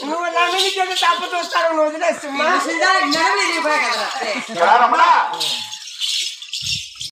నువ్వు నన్ను నీకు తప్పు చూస్తాడు నువ్వు వదిలేస్తుమ్మా ఎలా రమ్మడా